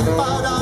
but